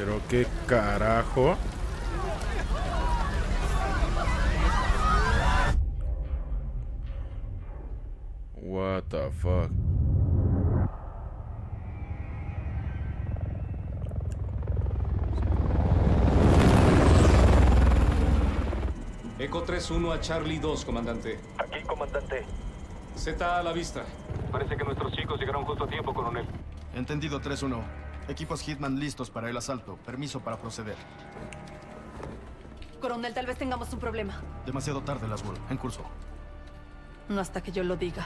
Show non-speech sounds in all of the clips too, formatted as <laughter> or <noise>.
Pero qué carajo. What the fuck? Eco 3-1 a Charlie 2, comandante. Aquí, comandante. Z a la vista. Parece que nuestros chicos llegaron justo a tiempo, coronel. Entendido 3-1. Equipos Hitman listos para el asalto. Permiso para proceder. Coronel, tal vez tengamos un problema. Demasiado tarde, Laswell. En curso. No hasta que yo lo diga.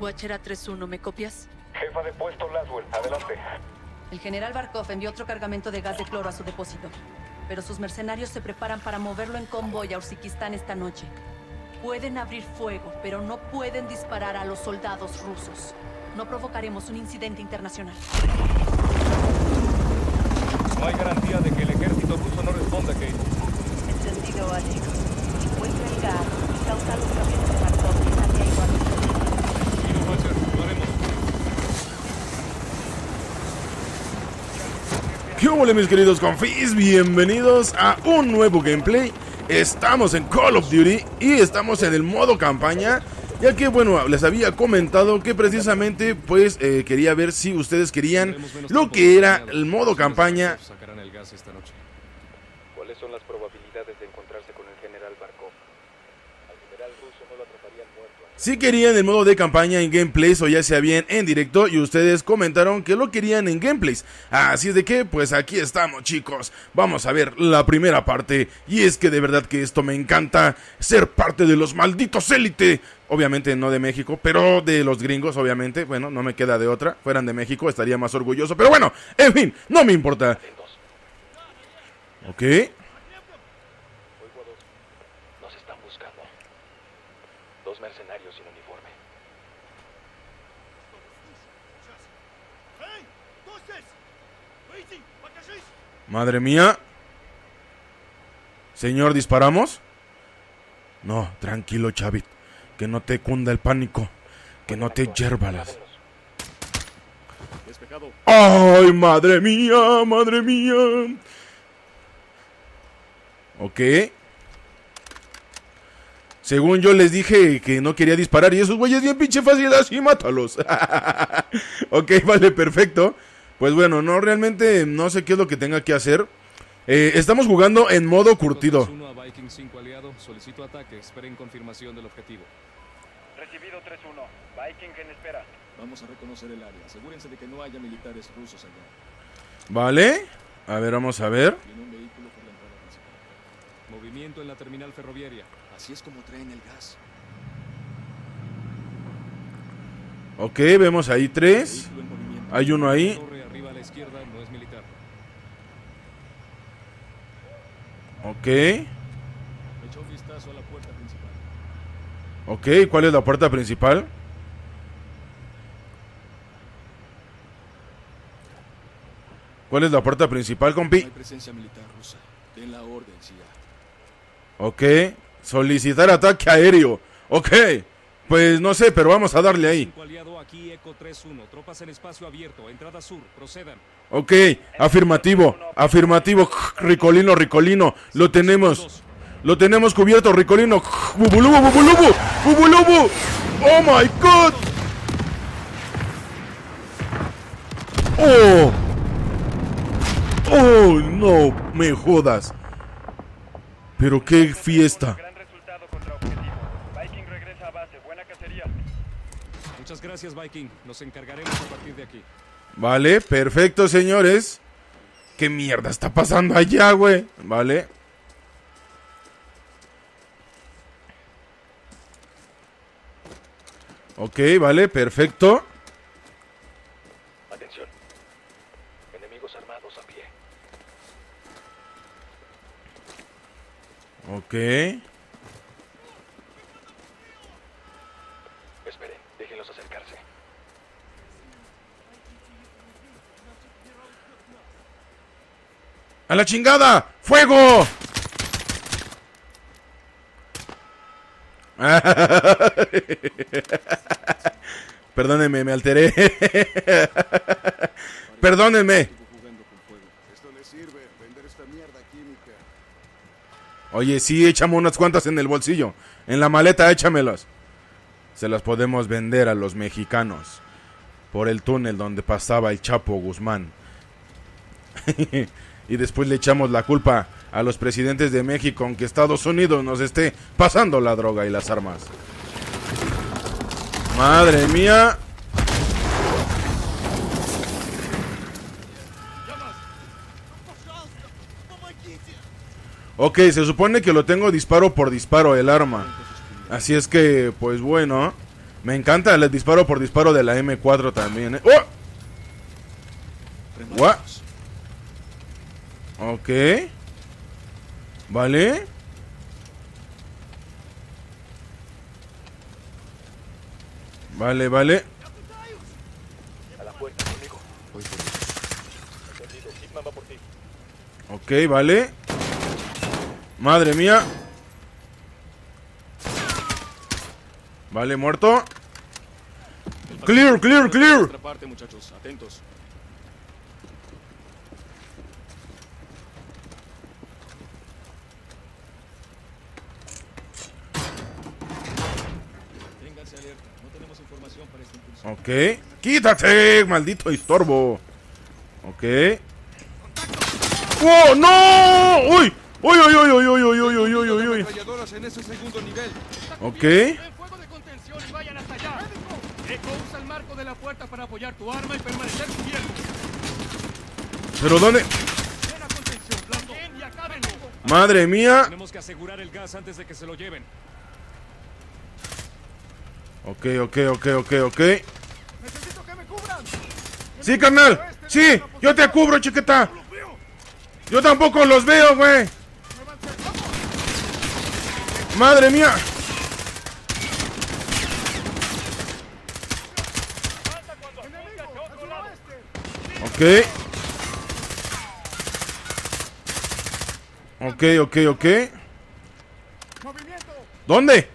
Watcher a 3-1, ¿me copias? Jefa de puesto Laswell, adelante. El general Barkov envió otro cargamento de gas de cloro a su depósito. Pero sus mercenarios se preparan para moverlo en convoy a Urzikistán esta noche. Pueden abrir fuego, pero no pueden disparar a los soldados rusos. No provocaremos un incidente internacional. No hay garantía de que el ejército ruso no responda, Kate. Entendido, Alex. Encuentra el gas y causa los camiones de que nadie ha ido a lo haremos. ¿Qué hubo, mis queridos confis? Bienvenidos a un nuevo gameplay. Estamos en Call of Duty y estamos en el modo campaña. Ya que, bueno, les había comentado que precisamente, pues, eh, quería ver si ustedes querían lo que era el modo campaña. Sacarán el gas esta noche. ¿Cuáles son las probabilidades de encontrarse con el general Barkov? Al general ruso no lo atraparían muerto. Si querían el modo de campaña en gameplays o ya sea bien en directo y ustedes comentaron que lo querían en gameplays. Así es de que, pues aquí estamos chicos. Vamos a ver la primera parte. Y es que de verdad que esto me encanta. Ser parte de los malditos élite. Obviamente no de México, pero de los gringos, obviamente. Bueno, no me queda de otra. Fueran de México, estaría más orgulloso. Pero bueno, en fin, no me importa. Ok. Nos están buscando. Dos mercenarios sin uniforme. Madre mía. Señor, ¿disparamos? No, tranquilo, Chavit. Que no te cunda el pánico. Que no te. Despejado. ¡Ay, madre mía! ¡Madre mía! Ok. Según yo les dije que no quería disparar y esos güeyes bien pinche fácil así, mátalos. <laughs> ok, vale, perfecto. Pues bueno, no, realmente no sé qué es lo que tenga que hacer. Eh, estamos jugando en modo curtido. 1 a Viking 5 aliado. Solicito ataque. Esperen confirmación del objetivo. Recibido 3-1. Viking en espera. Vamos a reconocer el área. Asegúrense de que no haya militares rusos allá. Vale. A ver, vamos a ver. Tiene un vehículo por la entrada principal. Movimiento en la terminal ferroviaria. Así es como traen el gas. Ok, vemos ahí tres. Hay uno ahí. Torre arriba a la izquierda no es militar. Ok. Echa un vistazo a la puerta principal. Ok, ¿cuál es la puerta principal? ¿Cuál es la puerta principal, compi? hay presencia militar rusa. Den la orden, CIA. Ok. Solicitar ataque aéreo. Ok. Pues no sé, pero vamos a darle ahí. Cinco aliado aquí, Eco 3-1. Tropas en espacio abierto. Entrada sur. Procedan. Ok. Afirmativo. Afirmativo. Ricolino, Ricolino. Lo tenemos. Lo tenemos cubierto, Ricolino. Bubulubu, bubulubu. Bubulubu. Oh my god. Oh. Oh, no me jodas. Pero qué fiesta. Gran resultado contra objetivo. Viking regresa a base. Buena cacería. Muchas gracias, Viking. Nos encargaremos a partir de aquí. Vale, perfecto, señores. ¿Qué mierda está pasando allá, güey? Vale. Ok, vale, perfecto. Atención. Enemigos armados a pie. Ok. ¡A la chingada! ¡Fuego! <laughs> Perdónenme, me alteré. <laughs> Perdónenme. Oye, sí, échame unas cuantas en el bolsillo. En la maleta, échamelas. Se las podemos vender a los mexicanos. Por el túnel donde pasaba el Chapo Guzmán. <laughs> y después le echamos la culpa a los presidentes de México, aunque Estados Unidos nos esté pasando la droga y las armas. Madre mía. Ok, se supone que lo tengo disparo por disparo el arma. Así es que, pues bueno. Me encanta el disparo por disparo de la M4 también. ¿eh? ¡Oh! What? Ok. Vale. Vale, vale. A la puerta conmigo. Entendido. Hitman va por ti. Ok, vale. Madre mía. Vale, muerto. Clear, clear, clear. Parte, muchachos. Atentos. Ténganse alerta. No tenemos información para esta incursión. Ok. Quítate, maldito estorbo. Ok. ¡Oh, no! ¡Uy! ¡Uy, uy, uy, uy, uy, uy, uy, uy, uy, uy. Ok. ¡En fuego de contención y vayan hasta allá! Echo usa el marco de la puerta para apoyar tu arma y permanecer cubierto. ¿Pero dónde? Madre mía. Tenemos que asegurar el gas antes de que se lo lleven. Ok, ok, ok, ok, ok. Necesito que me cubran. Sí, carnal. Sí, yo te cubro, chiquita. Yo tampoco los veo, güey. Madre mía. Ok. Ok, ok, ok. ¿Dónde?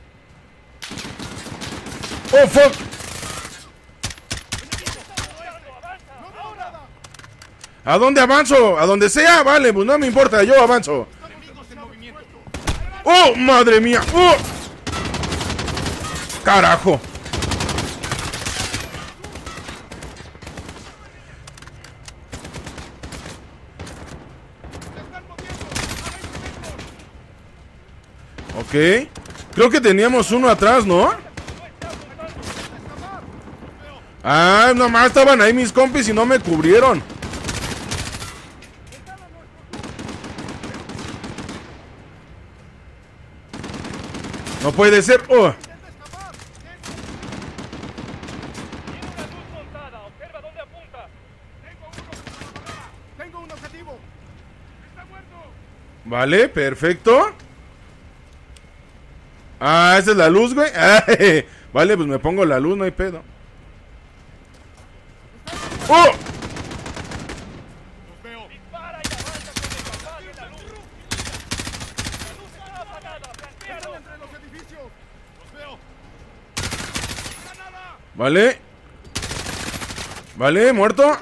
Oh, fuck. ¿A dónde avanzo? A donde sea, vale, pues no me importa, yo avanzo. ¡Oh, madre mía! ¡Oh! ¡Carajo! Ok. Creo que teníamos uno atrás, ¿no? Ah, nomás estaban ahí mis compis y no me cubrieron. No puede ser. Oh. Vale, perfecto. Ah, esa es la luz, güey. <laughs> Ay, vale, pues me pongo la luz, no hay pedo. ¡Oh! Vale. Vale, muerto.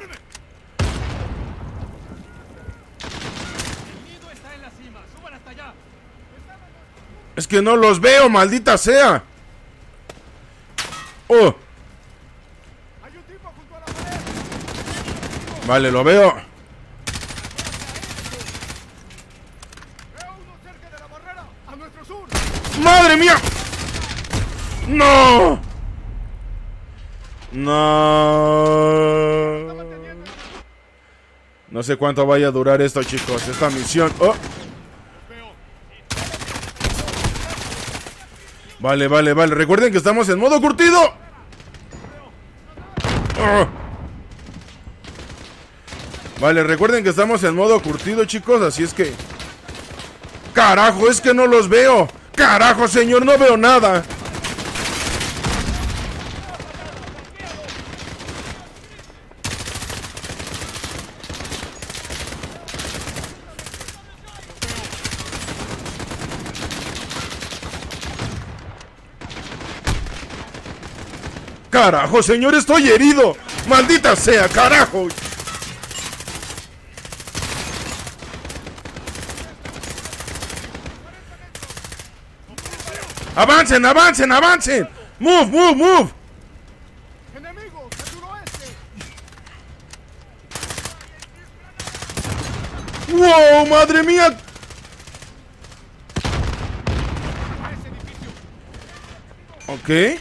Es que no los veo, maldita sea. Oh. Vale, lo veo. ¡Madre mía! ¡No! No. No sé cuánto vaya a durar esto, chicos. Esta misión. Oh. Vale, vale, vale. Recuerden que estamos en modo curtido. Oh. Vale, recuerden que estamos en modo curtido, chicos. Así es que. Carajo, es que no los veo. Carajo, señor, no veo nada. Carajo, señor, estoy herido. Maldita sea, carajo. ¡Avancen, avancen, avancen! ¡Move, move, move! ¡Wow! ¡Madre mía! Ok.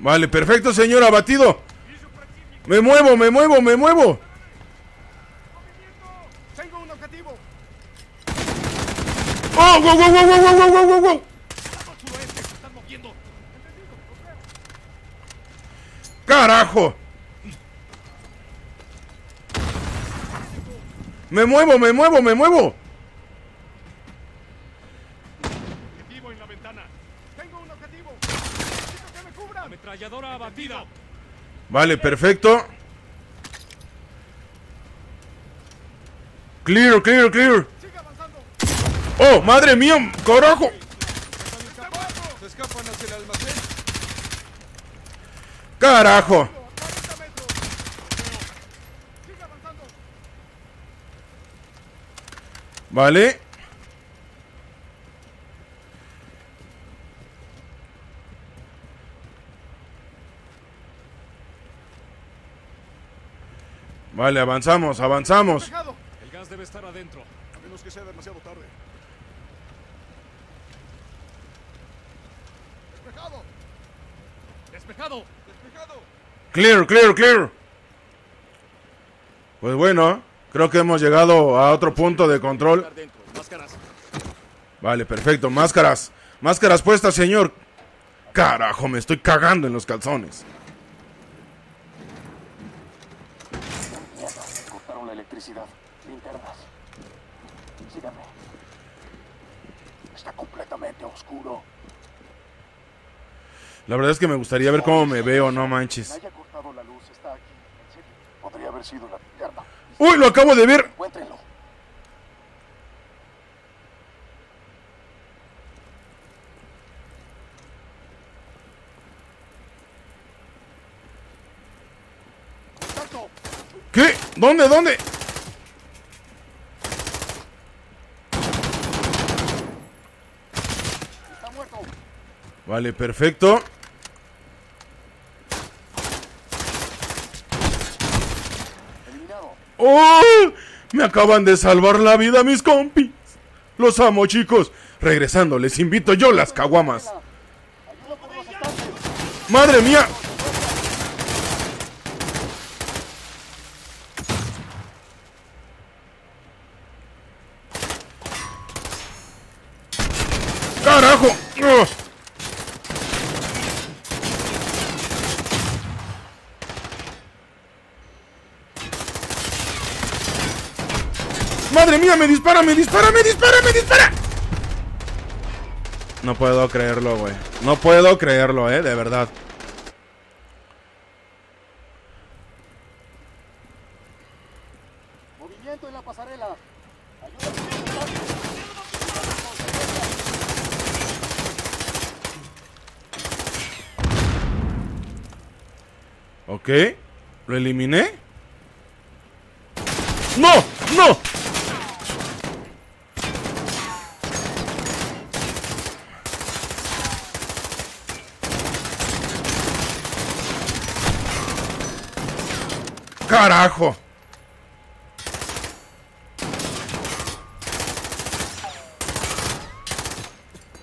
Vale, perfecto, señor abatido. Me muevo, me muevo, me muevo. ¡Tengo un objetivo! ¡Oh, wow, wow, wow, wow, wow, wow, wow, wow! ¡Carajo! Me muevo, me muevo, me muevo. ¡Objetivo en la ventana! ¡Tengo un objetivo! ¡Necesito que me cubran! Ametralladora abatida. Vale, perfecto. Clear, clear, clear. ¡Oh, madre mía! ¡Carajo! ¡Carajo! Vale. Vale, avanzamos, avanzamos. ¡Despejado! El gas debe estar adentro. A menos que sea demasiado tarde. ¡Despejado! ¡Despejado! Clear, clear, clear. Pues bueno, creo que hemos llegado a otro punto de control. Vale, perfecto. Máscaras. Máscaras puestas, señor. Carajo, me estoy cagando en los calzones. Cortaron la electricidad. Linternas. Síganme. Está completamente oscuro. La verdad es que me gustaría ver cómo me veo, no manches. haya cortado la luz está aquí. En serio. Podría haber sido la linterna. ¡Uy, lo acabo de ver! Encuéntrenlo. ¿Qué? ¿Dónde? ¿Dónde? Vale, perfecto. ¡Oh! Me acaban de salvar la vida, mis compis. Los amo, chicos. Regresando, les invito yo las caguamas. ¡Madre mía! ¡Carajo! dispárame, dispárame, dispárame, dispárame, dispara. No puedo creerlo, güey. No puedo creerlo, eh, de verdad. Movimiento en la pasarela. Ok, lo eliminé. ¡No! ¡No! ¡Carajo!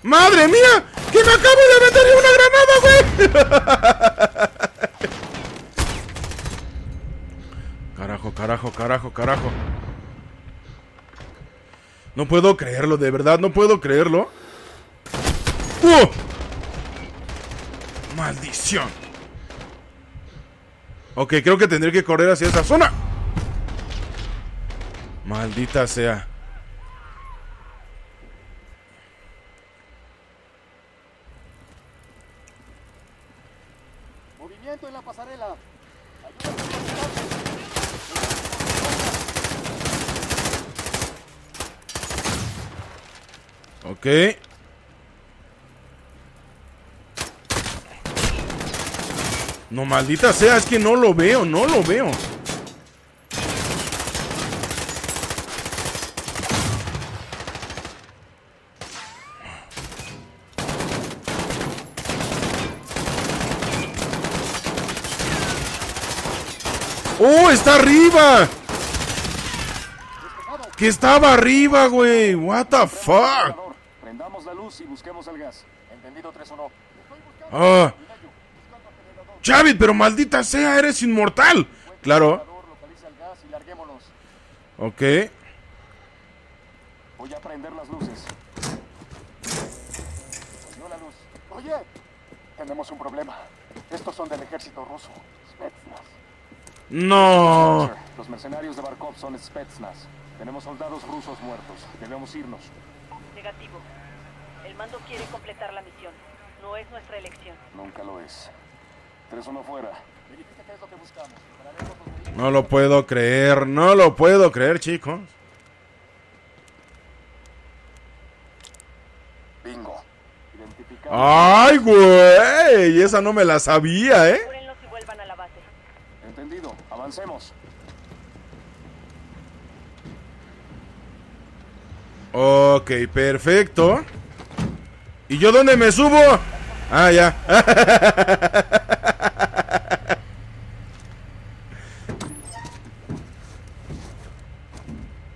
¡Madre mía! ¡Que me acabo de meter una granada, güey! <laughs> Carajo, carajo, carajo, carajo. No puedo creerlo, de verdad, no puedo creerlo. ¡Uh! ¡Maldición! Ok, creo que tendré que correr hacia esa zona. Maldita sea. Movimiento en la pasarela. Ok. No, maldita sea, es que no lo veo, no lo veo. ¡Oh, está arriba! Que estaba arriba, güey. What the fuck? Prendamos la luz y busquemos el gas. ¿Entendido 3-1? Ah. Chavid, pero maldita sea, eres inmortal. Claro. Ok. Voy a prender las luces. Prendió la luz. Oye, tenemos un problema. Estos son del ejército ruso. Spetsnaz. No. Los mercenarios de Barkov son Spetsnaz. Tenemos soldados rusos muertos. Debemos irnos. Negativo. El mando quiere completar la misión. No es nuestra elección. Nunca lo es. 3-1 fuera. Verifica qué es lo que buscamos. Pararemos los vehículos. No lo puedo creer, no lo puedo creer, chicos. Bingo. Identificado. Ay, güey, esa no me la sabía, ¿eh? Y vuelvan a la base. Entendido. Avancemos. Ok, perfecto. ¿Y yo dónde me subo? Ah, ya. <laughs>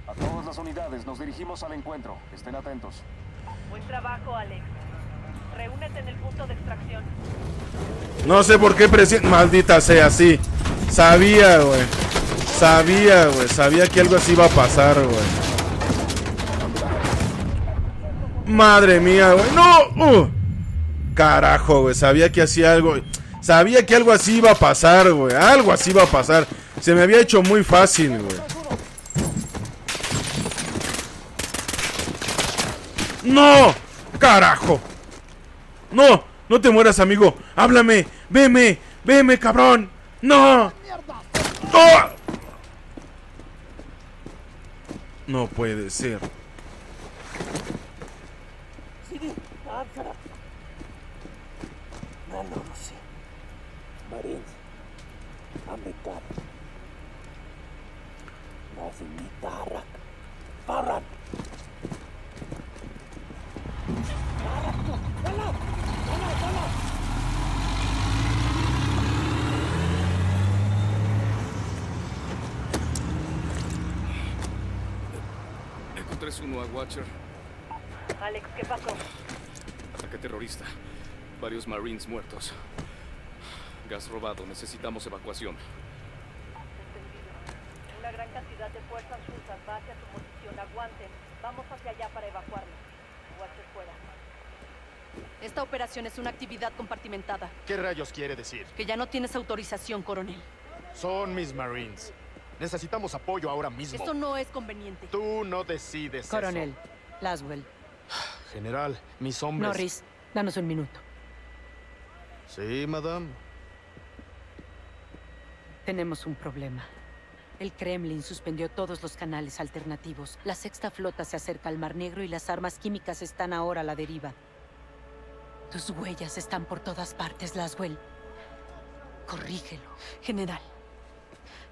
A todas las unidades nos dirigimos al encuentro. Buen trabajo, Alex. Reúnete en el punto de extracción. No sé por qué presiento. Maldita sea, sí. Sabía, güey. Sabía, güey. Sabía que algo así iba a pasar, güey. Madre mía, güey. ¡No! Uh. Carajo, güey. Sabía que hacía algo. Sabía que algo así iba a pasar, güey. Algo así iba a pasar. Se me había hecho muy fácil, güey. ¡No! ¡Carajo! ¡No! ¡No te mueras, amigo! ¡Háblame! ¡Veme! ¡Veme, cabrón! ¡No! ¡No! No puede ser. Eco 3-1 a Watcher. Alex, ¿qué pasó? Ataque terrorista. Varios Marines muertos. Gas robado. Necesitamos evacuación. Entendido. Una gran cantidad de fuerzas rusas va hacia su posición. Aguanten. Vamos hacia allá para evacuarlos. Watcher fuera. Esta operación es una actividad compartimentada. ¿Qué rayos quiere decir? Que ya no tienes autorización, coronel. Son mis Marines. Necesitamos apoyo ahora mismo. Esto no es conveniente. Tú no decides eso. Coronel, Laswell, General, mis hombres... Norris, danos un minuto. Sí, madame. Tenemos un problema. El Kremlin suspendió todos los canales alternativos. La sexta flota se acerca al Mar Negro y las armas químicas están ahora a la deriva. Tus huellas están por todas partes, Laswell. Corrígelo. General,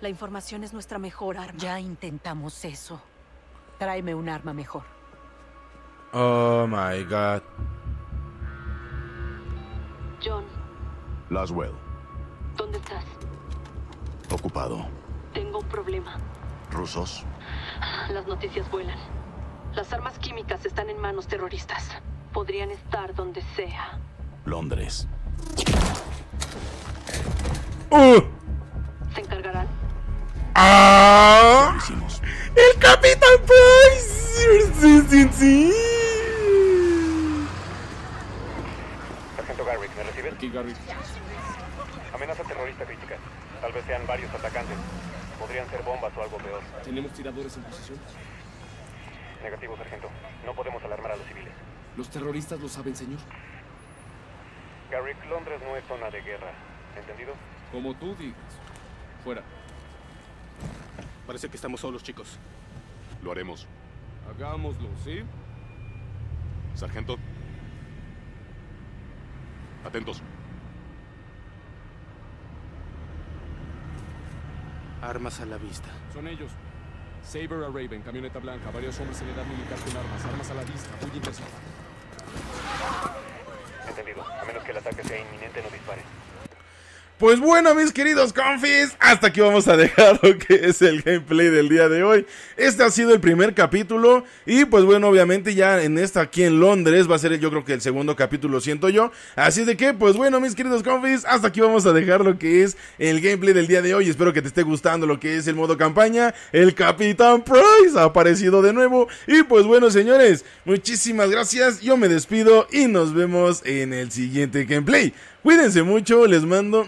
la información es nuestra mejor arma. Ya intentamos eso. Tráeme un arma mejor. Oh my god. John, Laswell, ¿dónde estás? ocupado. Tengo un problema. ¿Rusos? Las noticias vuelan. Las armas químicas están en manos terroristas. Podrían estar donde sea. Londres. ¡Uh! Aquí, Gary. Amenaza terrorista crítica. Tal vez sean varios atacantes. Podrían ser bombas o algo peor. ¿Tenemos tiradores en posición? Negativo, sargento. No podemos alarmar a los civiles. ¿Los terroristas lo saben, señor? Garrick, Londres no es zona de guerra. ¿Entendido? Como tú digas. Fuera. Parece que estamos solos, chicos. Lo haremos. Hagámoslo, ¿sí? Sargento. Atentos. Armas a la vista. Son ellos. Saber a Raven, camioneta blanca, varios hombres en edad militar con armas, armas a la vista, muy interesante. Entendido. A menos que el ataque sea inminente, no disparen. Pues bueno, mis queridos confis, hasta aquí vamos a dejar lo que es el gameplay del día de hoy. Este ha sido el primer capítulo y pues bueno, obviamente ya en esta aquí en Londres va a ser yo creo que el segundo capítulo, siento yo. Así de que, pues bueno, mis queridos confis, hasta aquí vamos a dejar lo que es el gameplay del día de hoy. Espero que te esté gustando lo que es el modo campaña. El Capitán Price ha aparecido de nuevo. Y pues bueno, señores, muchísimas gracias. Yo me despido y nos vemos en el siguiente gameplay. Cuídense mucho, les mando.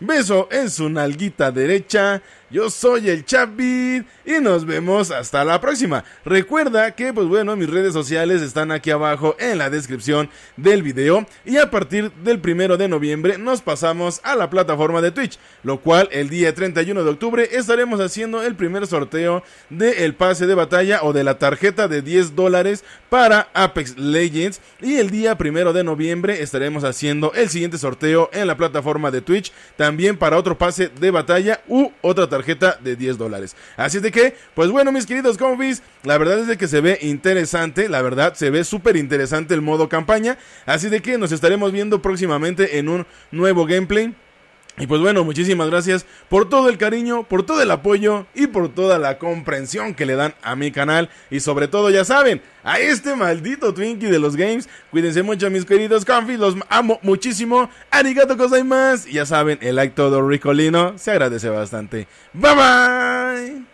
Beso en su nalguita derecha. Yo soy el Chapbit y nos vemos hasta la próxima. Recuerda que, pues bueno, mis redes sociales están aquí abajo en la descripción del video. Y a partir del primero de noviembre nos pasamos a la plataforma de Twitch, lo cual el día 31 de octubre estaremos haciendo el primer sorteo del pase de batalla o de la tarjeta de 10 dólares para Apex Legends. Y el día primero de noviembre estaremos haciendo el siguiente sorteo en la plataforma de Twitch, también para otro pase de batalla u otra tarjeta de 10 dólares. Así de que, pues bueno, mis queridos confis, la verdad es de que se ve interesante, la verdad se ve súper interesante el modo campaña. Así de que nos estaremos viendo próximamente en un nuevo gameplay. Y pues bueno, muchísimas gracias por todo el cariño, por todo el apoyo y por toda la comprensión que le dan a mi canal. Y sobre todo, ya saben, a este maldito Twinkie de los games. Cuídense mucho, mis queridos confis, los amo muchísimo. Arigato más Y ya saben, el like todo ricolino se agradece bastante. Bye bye.